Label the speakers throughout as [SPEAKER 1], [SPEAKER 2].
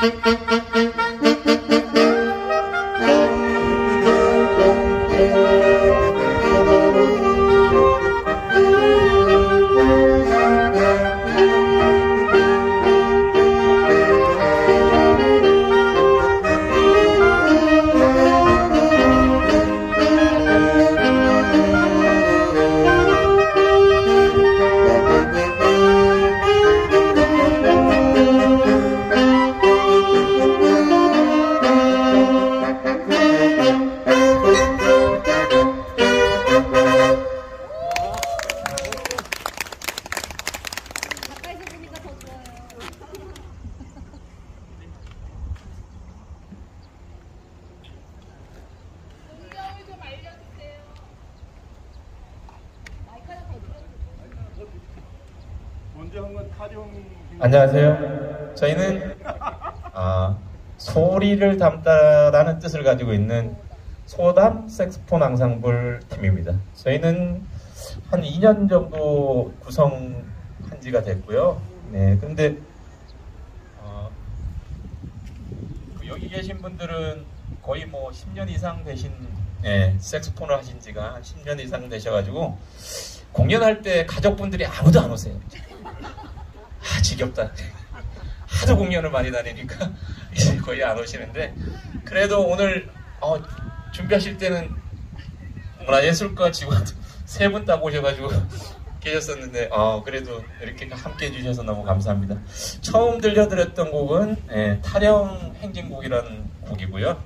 [SPEAKER 1] 가까
[SPEAKER 2] 안녕하세요. 저희는 아, 소리를 담다라는 뜻을 가지고 있는 소담 색스폰 앙상블 팀입니다. 저희는 한 2년 정도 구성한 지가 됐고요. 네, 그런데 어, 여기 계신 분들은 거의 뭐 10년 이상 되신 예, 색스폰을 하신 지가 한 10년 이상 되셔가지고 공연할 때 가족분들이 아무도 안 오세요. 아 지겹다. 하도 공연을 많이 다니니까 이제 거의 안 오시는데 그래도 오늘 어, 준비하실 때는 문화예술과 직원 세 분 딱 오셔가지고 계셨었는데 어, 그래도 이렇게 함께 해주셔서 너무 감사합니다. 처음 들려드렸던 곡은 예, 타령 행진곡이라는 곡이고요.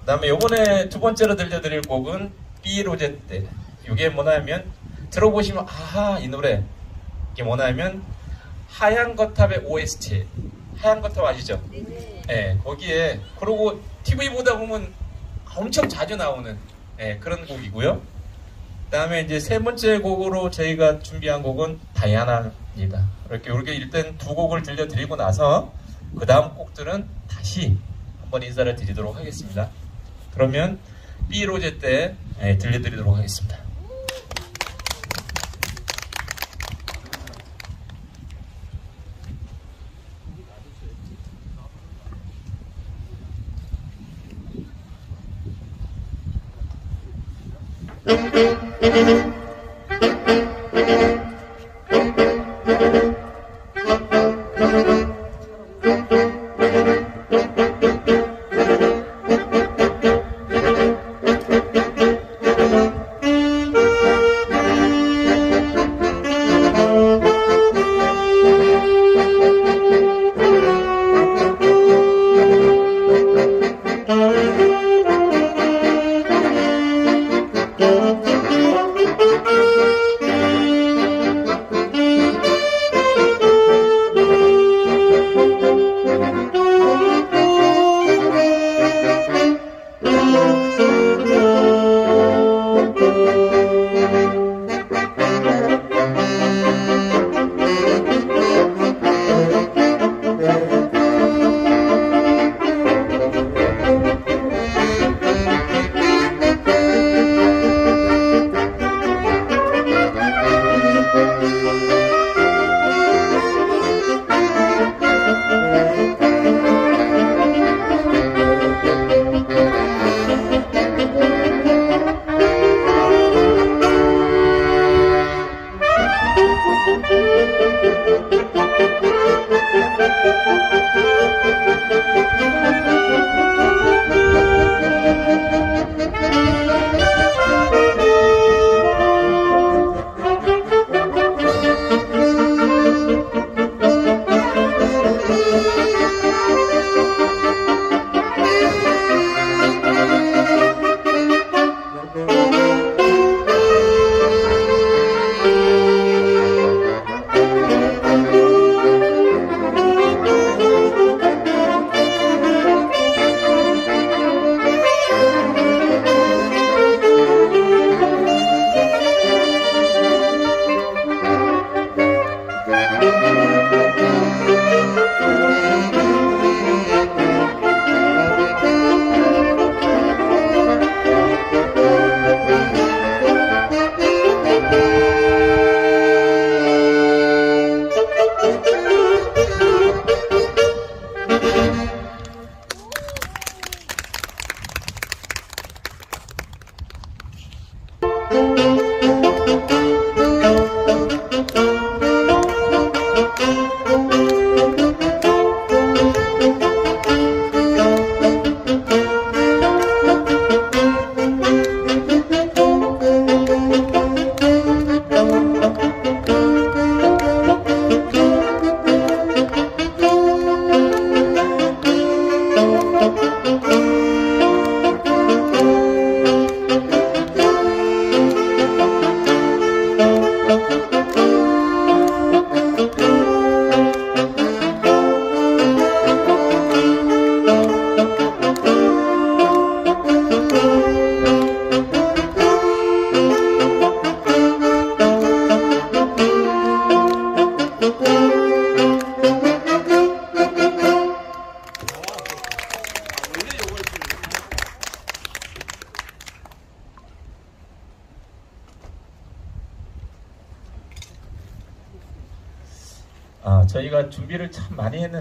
[SPEAKER 2] 그 다음에 요번에 두 번째로 들려드릴 곡은 삐로제 때 이게 뭐냐면 들어보시면 아하 이 노래 이게 뭐냐면 하얀 거탑의 OST 하얀 거탑 아시죠? 네. 거기에 그리고 TV 보다 보면 엄청 자주 나오는 예, 그런 곡이고요. 그다음에 이제 세 번째 곡으로 저희가 준비한 곡은 다이아나입니다. 이렇게 이렇게 일단 두 곡을 들려드리고 나서 그 다음 곡들은 다시 한번 인사를 드리도록 하겠습니다. 그러면 B로제 때 예, 들려드리도록 하겠습니다.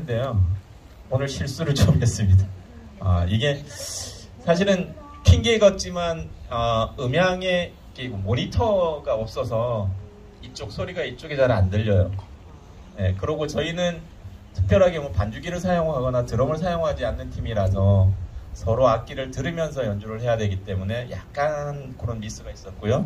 [SPEAKER 2] 했는데요. 오늘 실수를 좀 했습니다. 아, 이게 사실은 핑계 같지만 아, 음향에 모니터가 없어서 이쪽 소리가 이쪽에 잘 안 들려요. 예, 그리고 저희는 특별하게 뭐 반주기를 사용하거나 드럼을 사용하지 않는 팀이라서 서로 악기를 들으면서 연주를 해야 되기 때문에 약간 그런 미스가 있었고요.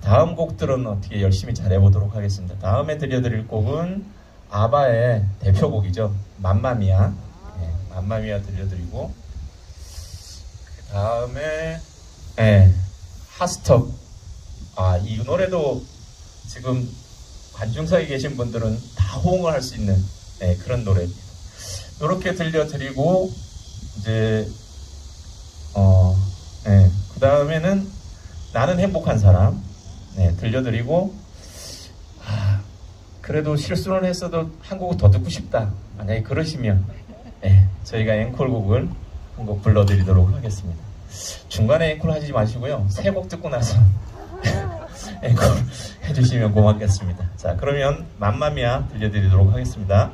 [SPEAKER 2] 다음 곡들은 어떻게 열심히 잘 해보도록 하겠습니다. 다음에 들려드릴 곡은 아바의 대표곡이죠. 맘마미아. 예, 맘마미아 들려드리고 그 다음에 예, 하스톱. 아, 이 노래도 지금 관중석에 계신 분들은 다 호응을 할 수 있는 예, 그런 노래입니다. 이렇게 들려드리고 이제 어, 예, 그 다음에는 나는 행복한 사람 네, 들려드리고 아, 그래도 실수는 했어도 한 곡을 더 듣고 싶다. 만약에 그러시면 예, 저희가 앵콜곡을 한 곡 불러드리도록 하겠습니다. 중간에 앵콜 하지 마시고요. 세 곡 듣고 나서 앵콜 해주시면 고맙겠습니다. 자, 그러면 맘마미아 들려드리도록 하겠습니다.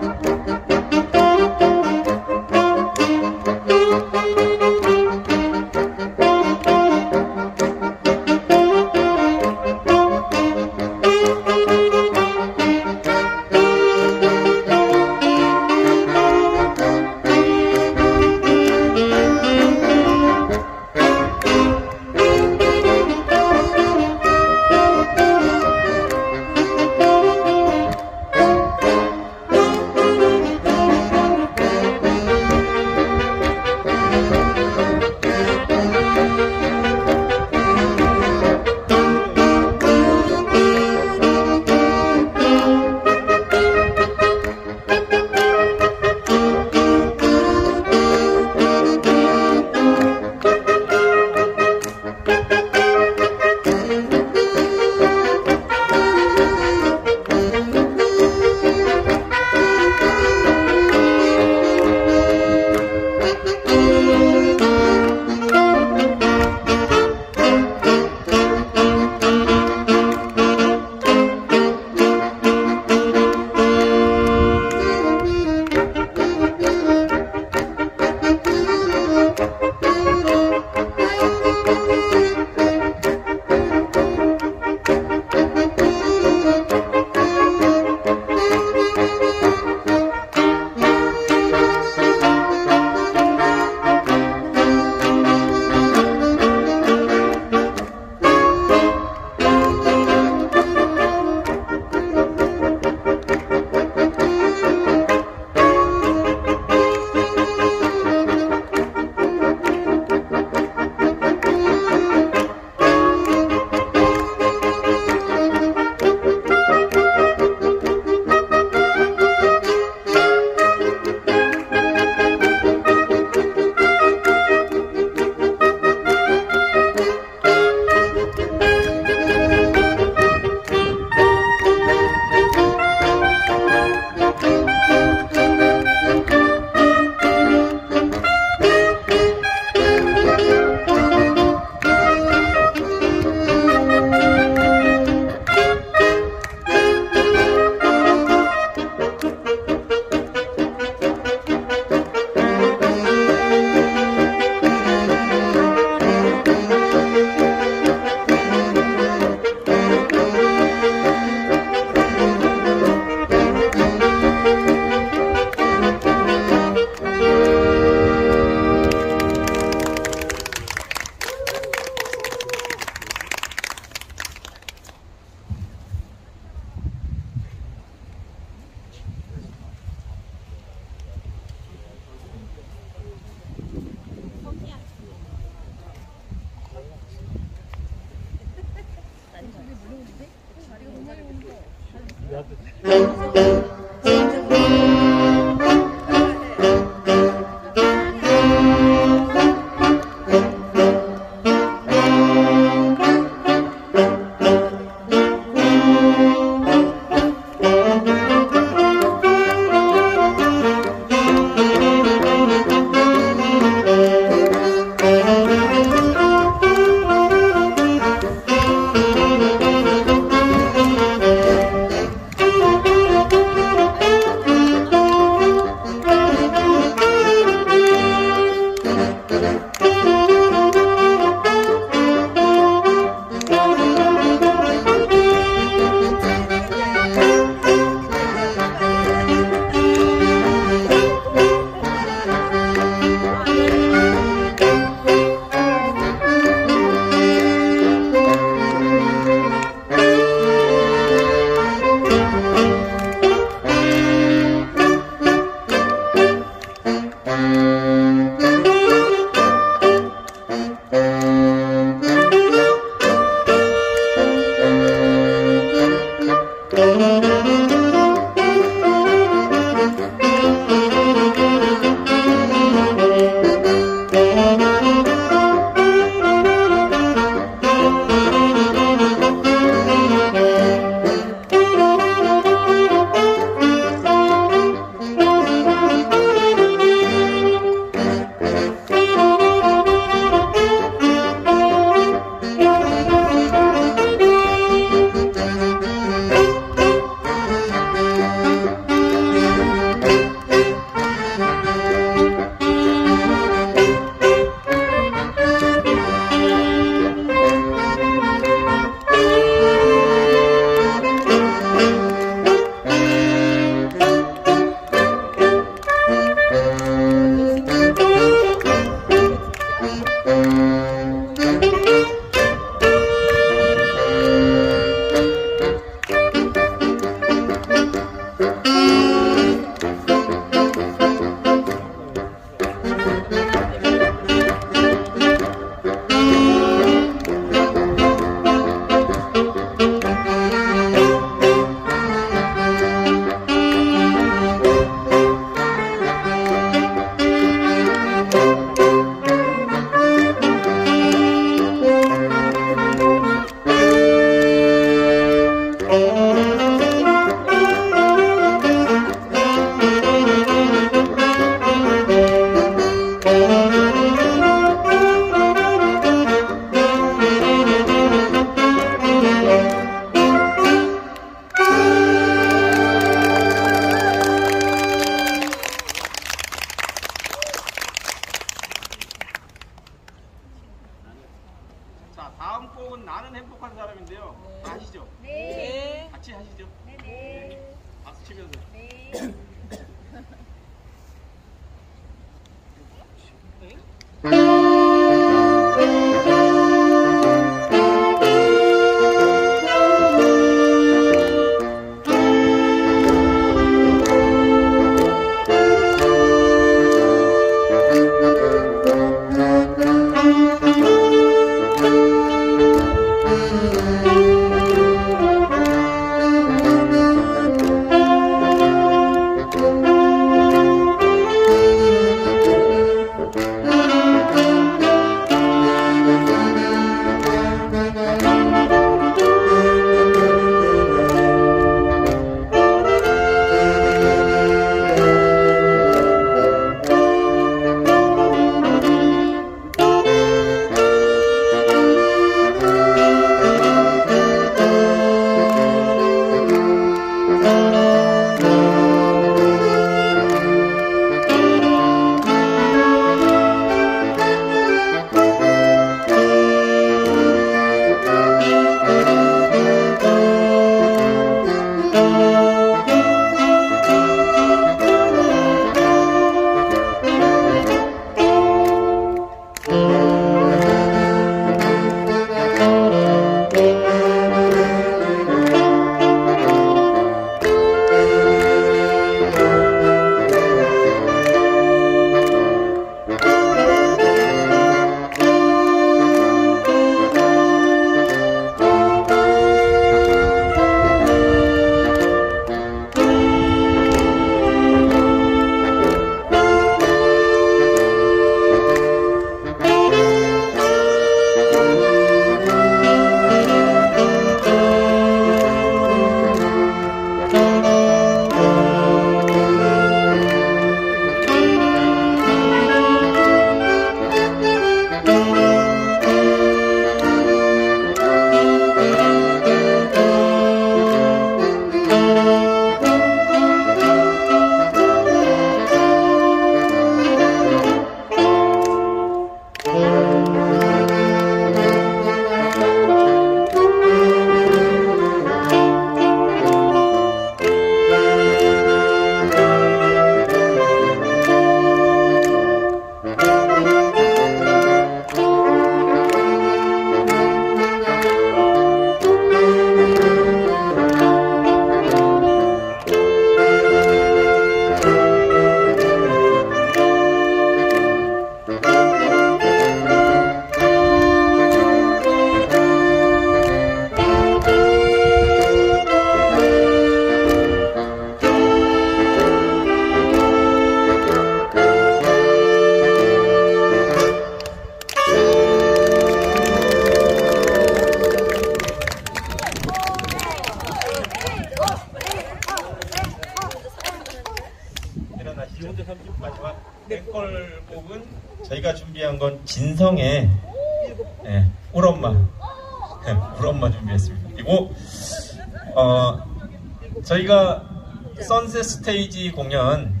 [SPEAKER 2] 선셋 스테이지 공연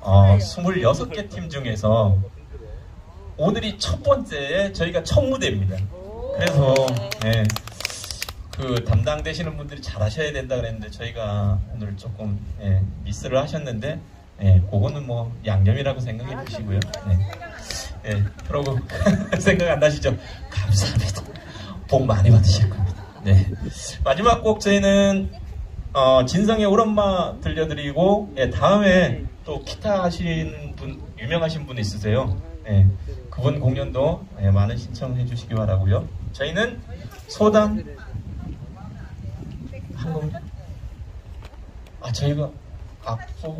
[SPEAKER 2] 어, 26개 팀 중에서 오늘이 첫 번째 저희가 첫 무대입니다. 그래서 예, 그 담당되시는 분들이 잘 하셔야 된다 그랬는데 저희가 오늘 조금 예, 미스를 하셨는데 예, 그거는 뭐 양념이라고 생각해 주시고요. 네. 예, 그러고 생각 안 나시죠? 감사합니다. 복 많이 받으실 겁니다. 네. 마지막 곡 저희는 어, 진성의 울엄마 들려드리고 예, 다음에 또 기타 하시는 분 유명하신 분 있으세요? 예, 그분 공연도 예, 많은 신청해 주시기 바라고요. 저희는 소담 한 번. 아 저희가 앞서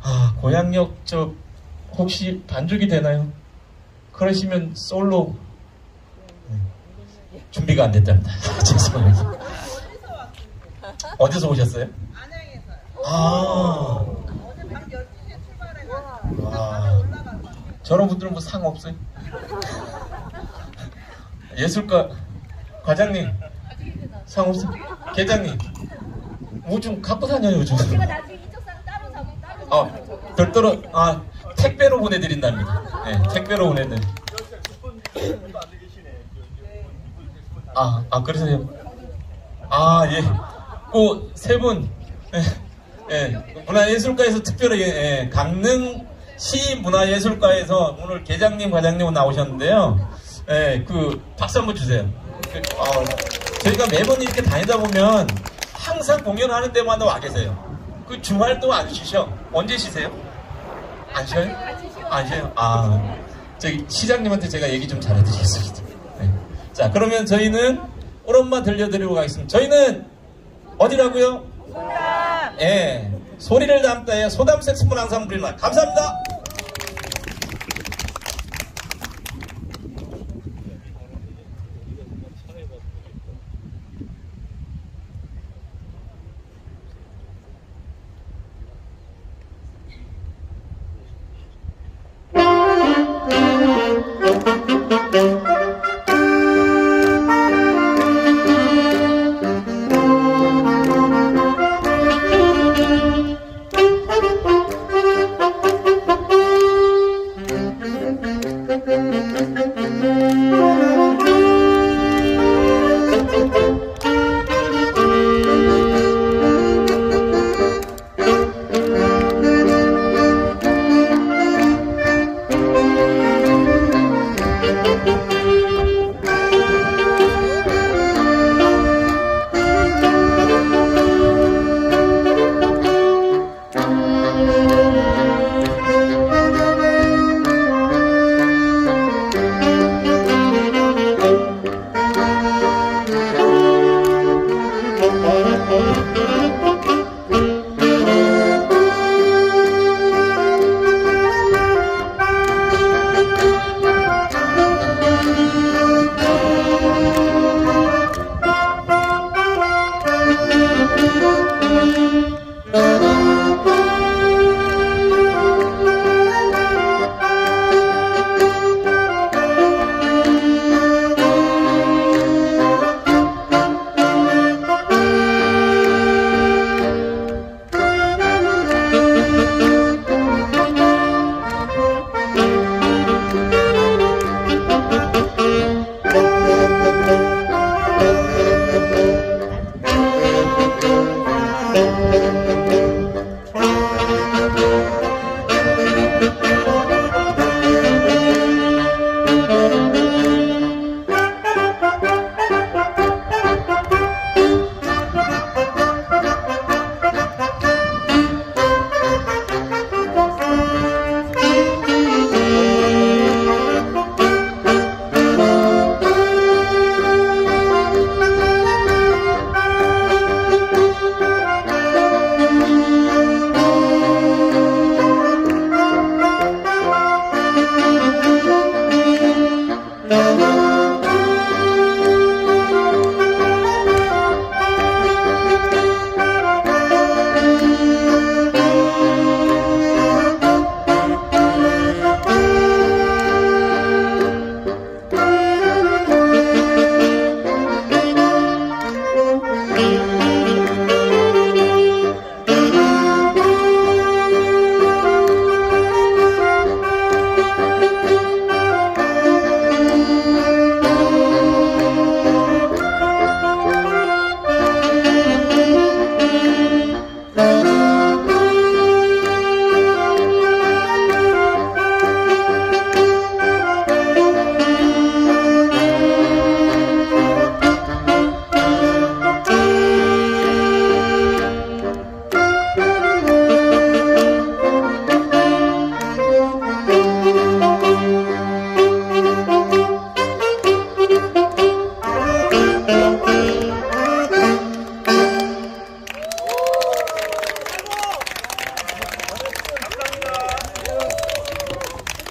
[SPEAKER 2] 아 고향역 저 혹시 반죽이 되나요? 그러시면 솔로 네. 준비가 안 됐답니다. 죄송해요. 어디서 오셨어요?
[SPEAKER 3] 안양에서요.
[SPEAKER 2] 아,
[SPEAKER 3] 어제 밤 12시에 출발해가지고
[SPEAKER 2] 와. 저런 분들은 뭐 상 없어요? 예술가 과장님 상 없어요? 계장님 뭐 좀 갖고 다녀요 요즘.
[SPEAKER 1] 제가 나중에 이쪽 상 따로 잡으면 따로
[SPEAKER 2] 아 별도로 아 택배로 보내드린답니다. 네 택배로 보내드. 아, 아, 그러세요? 아, 예. 그, 세 분, 예, 예, 문화예술가에서 특별하게, 예, 강릉 시 문화예술가에서 오늘 계장님, 과장님 나오셨는데요. 예, 그, 박수 한번 주세요. 그, 아, 저희가 매번 이렇게 다니다 보면 항상 공연하는 데마다 와 계세요. 그 주말 동안 안 쉬셔. 언제 쉬세요? 안 쉬어요? 안 쉬어요? 아, 저기 시장님한테 제가 얘기 좀 잘해드리겠습니다. 네. 자, 그러면 저희는 오랜만 들려드리고 가겠습니다. 저희는 어디라고요? 예, 소리를 담다의 소담 색스폰 앙상블입니다. 감사합니다.